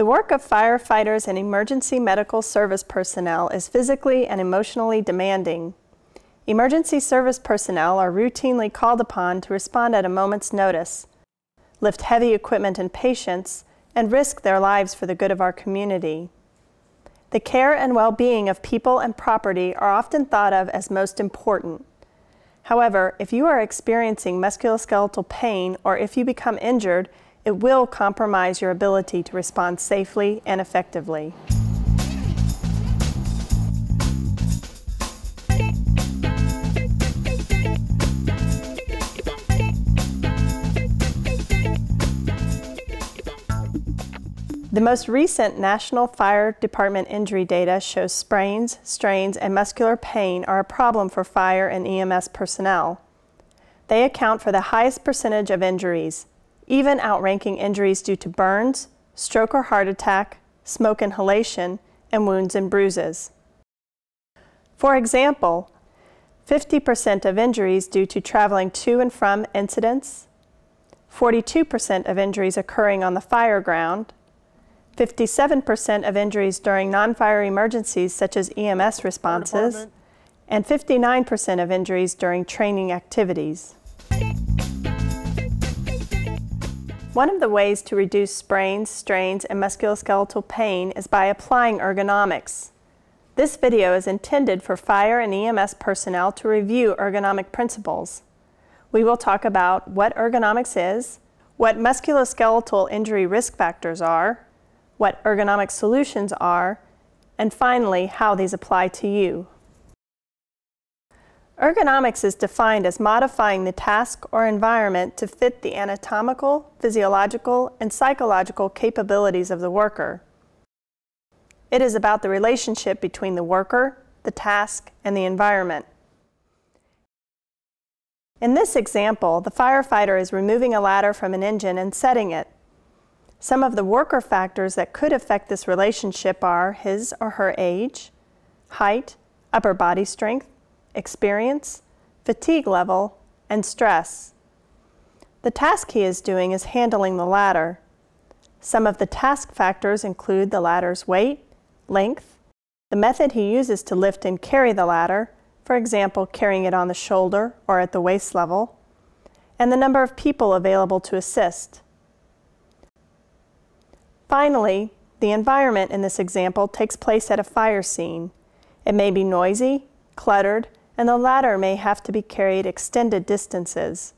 The work of firefighters and emergency medical service personnel is physically and emotionally demanding. Emergency service personnel are routinely called upon to respond at a moment's notice, lift heavy equipment and patients, and risk their lives for the good of our community. The care and well-being of people and property are often thought of as most important. However, if you are experiencing musculoskeletal pain or if you become injured, it will compromise your ability to respond safely and effectively. The most recent National Fire Department injury data shows sprains, strains, and muscular pain are a problem for fire and EMS personnel. They account for the highest percentage of injuries, even outranking injuries due to burns, stroke or heart attack, smoke inhalation, and wounds and bruises. For example, 50% of injuries due to traveling to and from incidents, 42% of injuries occurring on the fire ground, 57% of injuries during non-fire emergencies such as EMS responses, and 59% of injuries during training activities. One of the ways to reduce sprains, strains, and musculoskeletal pain is by applying ergonomics. This video is intended for fire and EMS personnel to review ergonomic principles. We will talk about what ergonomics is, what musculoskeletal injury risk factors are, what ergonomic solutions are, and finally, how these apply to you. Ergonomics is defined as modifying the task or environment to fit the anatomical, physiological, and psychological capabilities of the worker. It is about the relationship between the worker, the task, and the environment. In this example, the firefighter is removing a ladder from an engine and setting it. Some of the worker factors that could affect this relationship are his or her age, height, upper body strength, experience, fatigue level, and stress. The task he is doing is handling the ladder. Some of the task factors include the ladder's weight, length, the method he uses to lift and carry the ladder, for example, carrying it on the shoulder or at the waist level, and the number of people available to assist. Finally, the environment in this example takes place at a fire scene. It may be noisy, cluttered, and the ladder may have to be carried extended distances.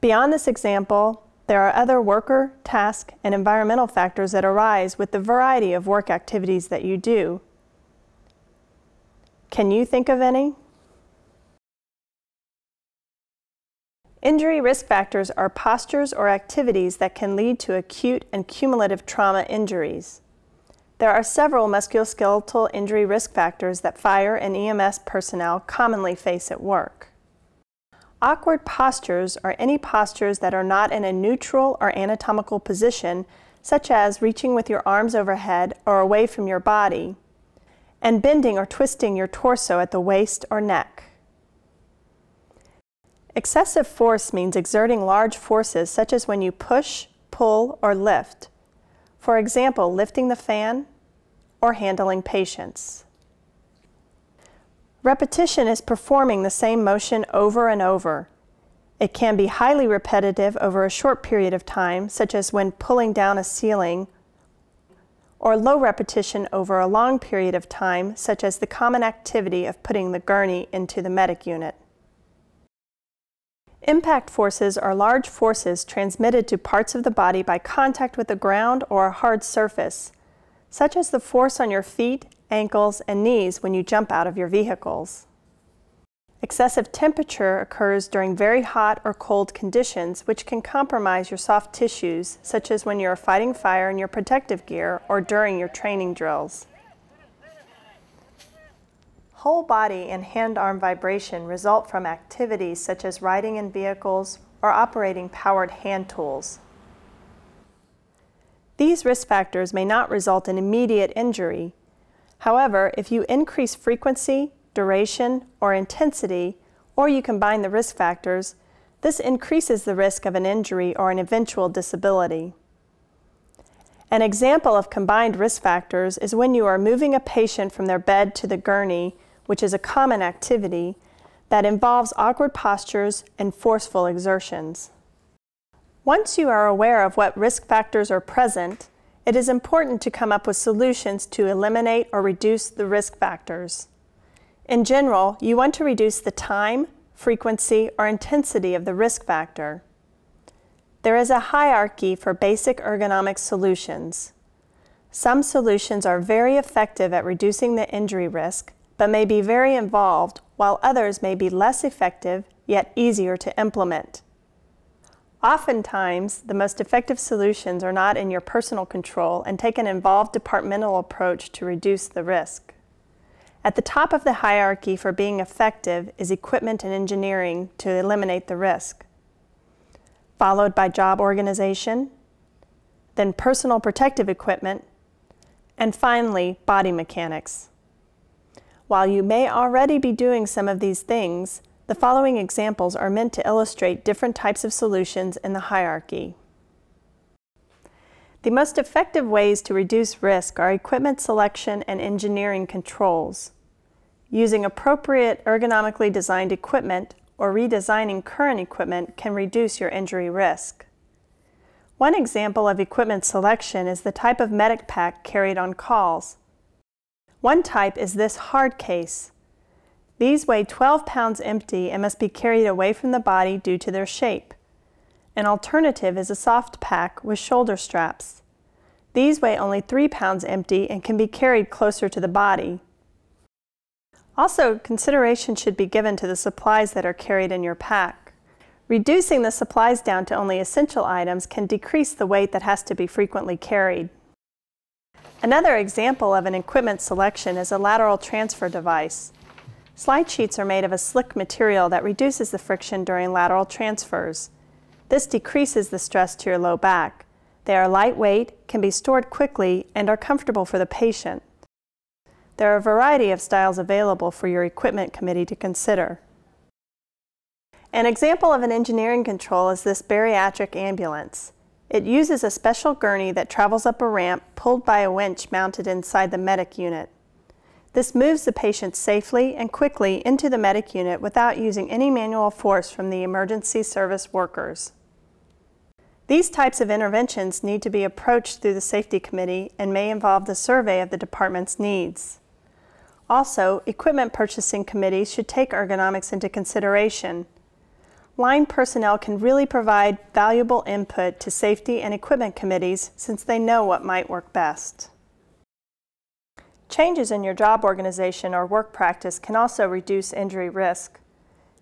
Beyond this example, there are other worker, task, and environmental factors that arise with the variety of work activities that you do. Can you think of any? Injury risk factors are postures or activities that can lead to acute and cumulative trauma injuries. There are several musculoskeletal injury risk factors that fire and EMS personnel commonly face at work. Awkward postures are any postures that are not in a neutral or anatomical position, such as reaching with your arms overhead or away from your body, and bending or twisting your torso at the waist or neck. Excessive force means exerting large forces such as when you push, pull, or lift. For example, lifting the fan or handling patients. Repetition is performing the same motion over and over. It can be highly repetitive over a short period of time, such as when pulling down a ceiling, or low repetition over a long period of time, such as the common activity of putting the gurney into the medic unit. Impact forces are large forces transmitted to parts of the body by contact with the ground or a hard surface, such as the force on your feet, ankles, and knees when you jump out of your vehicles. Excessive temperature occurs during very hot or cold conditions, which can compromise your soft tissues, such as when you are fighting fire in your protective gear or during your training drills. Whole body and hand-arm vibration result from activities such as riding in vehicles or operating powered hand tools. These risk factors may not result in immediate injury. However, if you increase frequency, duration, or intensity, or you combine the risk factors, this increases the risk of an injury or an eventual disability. An example of combined risk factors is when you are moving a patient from their bed to the gurney, which is a common activity, that involves awkward postures and forceful exertions. Once you are aware of what risk factors are present, it is important to come up with solutions to eliminate or reduce the risk factors. In general, you want to reduce the time, frequency, or intensity of the risk factor. There is a hierarchy for basic ergonomic solutions. Some solutions are very effective at reducing the injury risk, but may be very involved, while others may be less effective, yet easier to implement. Oftentimes, the most effective solutions are not in your personal control and take an involved departmental approach to reduce the risk. At the top of the hierarchy for being effective is equipment and engineering to eliminate the risk, followed by job organization, then personal protective equipment, and finally, body mechanics. While you may already be doing some of these things, the following examples are meant to illustrate different types of solutions in the hierarchy. The most effective ways to reduce risk are equipment selection and engineering controls. Using appropriate ergonomically designed equipment or redesigning current equipment can reduce your injury risk. One example of equipment selection is the type of medic pack carried on calls. One type is this hard case, these weigh 12 pounds empty and must be carried away from the body due to their shape. An alternative is a soft pack with shoulder straps. These weigh only 3 pounds empty and can be carried closer to the body. Also, consideration should be given to the supplies that are carried in your pack. Reducing the supplies down to only essential items can decrease the weight that has to be frequently carried. Another example of an equipment selection is a lateral transfer device. Slide sheets are made of a slick material that reduces the friction during lateral transfers. This decreases the stress to your low back. They are lightweight, can be stored quickly, and are comfortable for the patient. There are a variety of styles available for your equipment committee to consider. An example of an engineering control is this bariatric ambulance. It uses a special gurney that travels up a ramp pulled by a winch mounted inside the medic unit. This moves the patient safely and quickly into the medic unit without using any manual force from the emergency service workers. These types of interventions need to be approached through the Safety Committee and may involve the survey of the department's needs. Also, equipment purchasing committees should take ergonomics into consideration. Line personnel can really provide valuable input to safety and equipment committees since they know what might work best. Changes in your job organization or work practice can also reduce injury risk.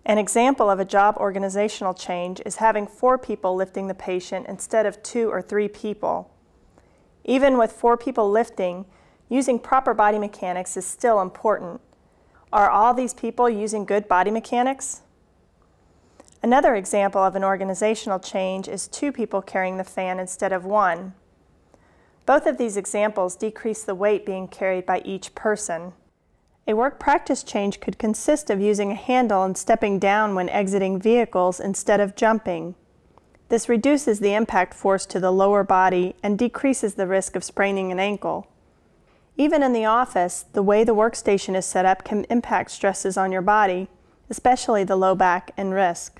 An example of a job organizational change is having four people lifting the patient instead of two or three people. Even with four people lifting, using proper body mechanics is still important. Are all these people using good body mechanics? Another example of an organizational change is two people carrying the fan instead of one. Both of these examples decrease the weight being carried by each person. A work practice change could consist of using a handle and stepping down when exiting vehicles instead of jumping. This reduces the impact force to the lower body and decreases the risk of spraining an ankle. Even in the office, the way the workstation is set up can impact stresses on your body, especially the low back and wrist.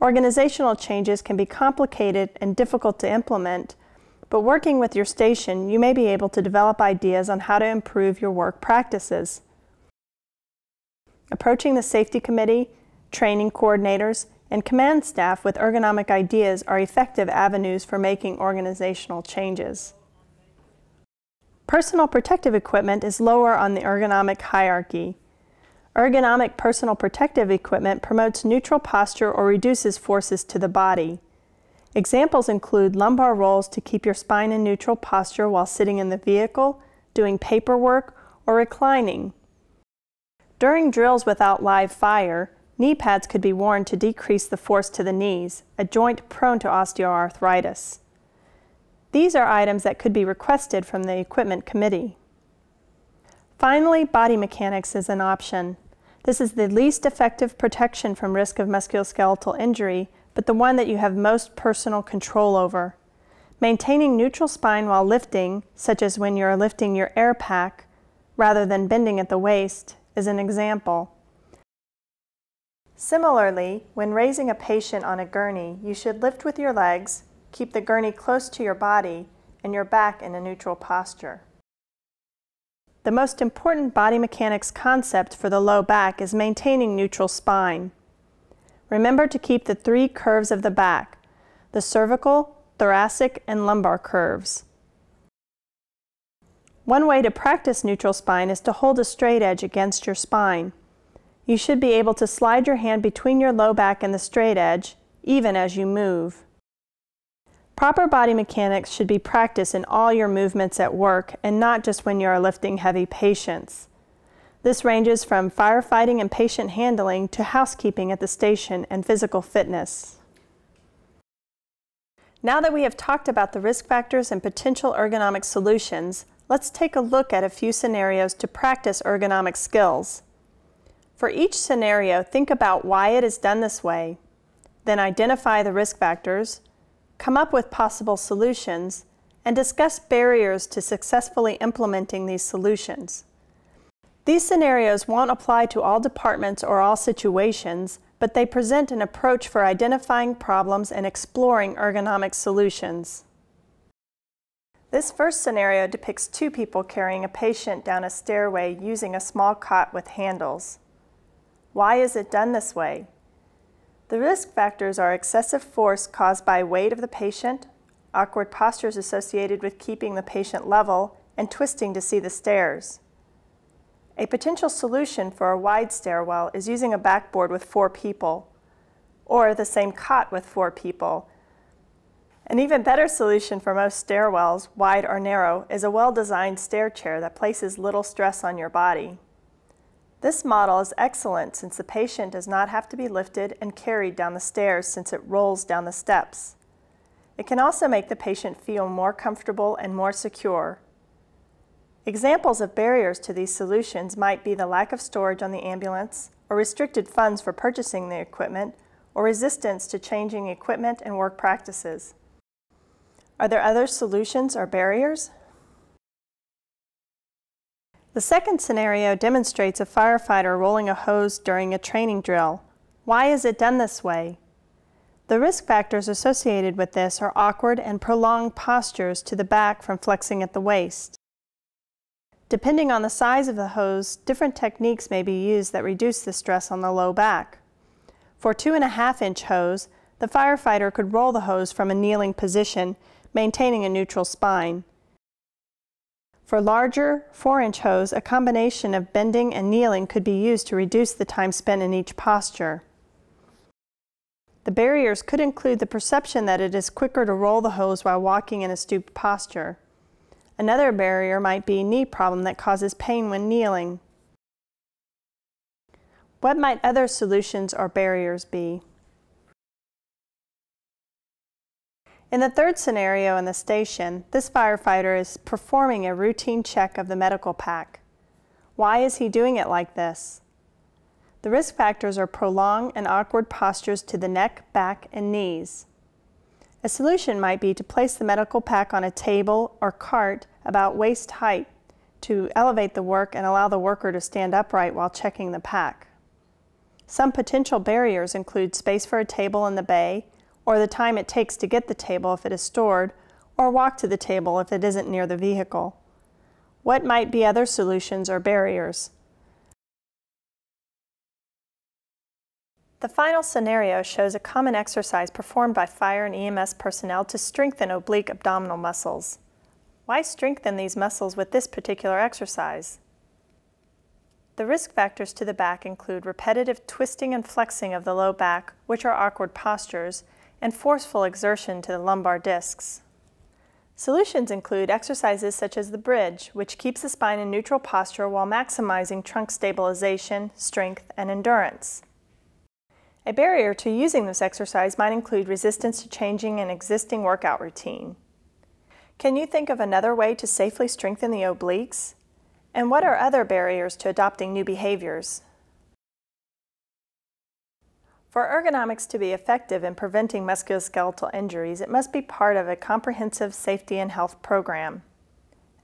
Organizational changes can be complicated and difficult to implement, but working with your station, you may be able to develop ideas on how to improve your work practices. Approaching the safety committee, training coordinators, and command staff with ergonomic ideas are effective avenues for making organizational changes. Personal protective equipment is lower on the ergonomic hierarchy. Ergonomic personal protective equipment promotes neutral posture or reduces forces to the body. Examples include lumbar rolls to keep your spine in neutral posture while sitting in the vehicle, doing paperwork, or reclining. During drills without live fire, knee pads could be worn to decrease the force to the knees, a joint prone to osteoarthritis. These are items that could be requested from the equipment committee. Finally, body mechanics is an option. This is the least effective protection from risk of musculoskeletal injury but the one that you have most personal control over. Maintaining neutral spine while lifting, such as when you're lifting your air pack rather than bending at the waist, is an example. Similarly, when raising a patient on a gurney, you should lift with your legs, keep the gurney close to your body, and your back in a neutral posture. The most important body mechanics concept for the low back is maintaining neutral spine. Remember to keep the three curves of the back, the cervical, thoracic, and lumbar curves. One way to practice neutral spine is to hold a straight edge against your spine. You should be able to slide your hand between your low back and the straight edge, even as you move. Proper body mechanics should be practiced in all your movements at work and not just when you are lifting heavy patients. This ranges from firefighting and patient handling to housekeeping at the station and physical fitness. Now that we have talked about the risk factors and potential ergonomic solutions, let's take a look at a few scenarios to practice ergonomic skills. For each scenario, think about why it is done this way, then identify the risk factors, come up with possible solutions, and discuss barriers to successfully implementing these solutions. These scenarios won't apply to all departments or all situations, but they present an approach for identifying problems and exploring ergonomic solutions. This first scenario depicts two people carrying a patient down a stairway using a small cot with handles. Why is it done this way? The risk factors are excessive force caused by weight of the patient, awkward postures associated with keeping the patient level, and twisting to see the stairs. A potential solution for a wide stairwell is using a backboard with four people, or the same cot with four people. An even better solution for most stairwells, wide or narrow, is a well-designed stair chair that places little stress on your body. This model is excellent since the patient does not have to be lifted and carried down the stairs since it rolls down the steps. It can also make the patient feel more comfortable and more secure. Examples of barriers to these solutions might be the lack of storage on the ambulance, or restricted funds for purchasing the equipment, or resistance to changing equipment and work practices. Are there other solutions or barriers? The second scenario demonstrates a firefighter rolling a hose during a training drill. Why is it done this way? The risk factors associated with this are awkward and prolonged postures to the back from flexing at the waist. Depending on the size of the hose, different techniques may be used that reduce the stress on the low back. For two and a half inch hose, the firefighter could roll the hose from a kneeling position, maintaining a neutral spine. For larger 4-inch hose, a combination of bending and kneeling could be used to reduce the time spent in each posture. The barriers could include the perception that it is quicker to roll the hose while walking in a stooped posture. Another barrier might be knee problem that causes pain when kneeling. What might other solutions or barriers be? In the third scenario in the station, this firefighter is performing a routine check of the medical pack. Why is he doing it like this? The risk factors are prolonged and awkward postures to the neck, back, and knees. A solution might be to place the medical pack on a table or cart about waist height to elevate the work and allow the worker to stand upright while checking the pack. Some potential barriers include space for a table in the bay, or the time it takes to get the table if it is stored, or walk to the table if it isn't near the vehicle. What might be other solutions or barriers? The final scenario shows a common exercise performed by fire and EMS personnel to strengthen oblique abdominal muscles. Why strengthen these muscles with this particular exercise? The risk factors to the back include repetitive twisting and flexing of the low back, which are awkward postures, and forceful exertion to the lumbar discs. Solutions include exercises such as the bridge, which keeps the spine in neutral posture while maximizing trunk stabilization, strength, and endurance. A barrier to using this exercise might include resistance to changing an existing workout routine. Can you think of another way to safely strengthen the obliques? And what are other barriers to adopting new behaviors? For ergonomics to be effective in preventing musculoskeletal injuries, it must be part of a comprehensive safety and health program.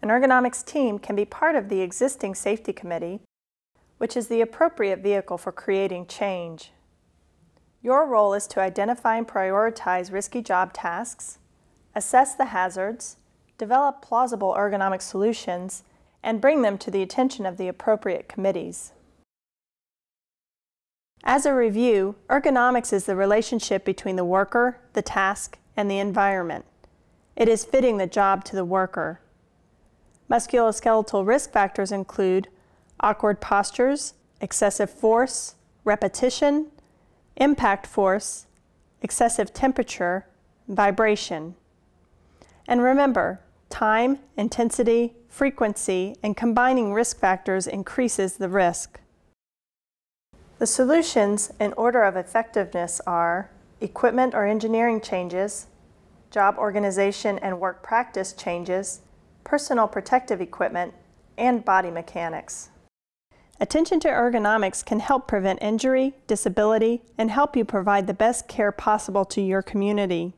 An ergonomics team can be part of the existing safety committee, which is the appropriate vehicle for creating change. Your role is to identify and prioritize risky job tasks, assess the hazards, develop plausible ergonomic solutions, and bring them to the attention of the appropriate committees. As a review, ergonomics is the relationship between the worker, the task, and the environment. It is fitting the job to the worker. Musculoskeletal risk factors include awkward postures, excessive force, repetition, impact force, excessive temperature, vibration. And remember, time, intensity, frequency, and combining risk factors increases the risk. The solutions in order of effectiveness are equipment or engineering changes, job organization and work practice changes, personal protective equipment, and body mechanics. Attention to ergonomics can help prevent injury, disability, and help you provide the best care possible to your community.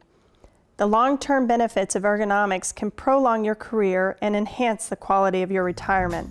The long-term benefits of ergonomics can prolong your career and enhance the quality of your retirement.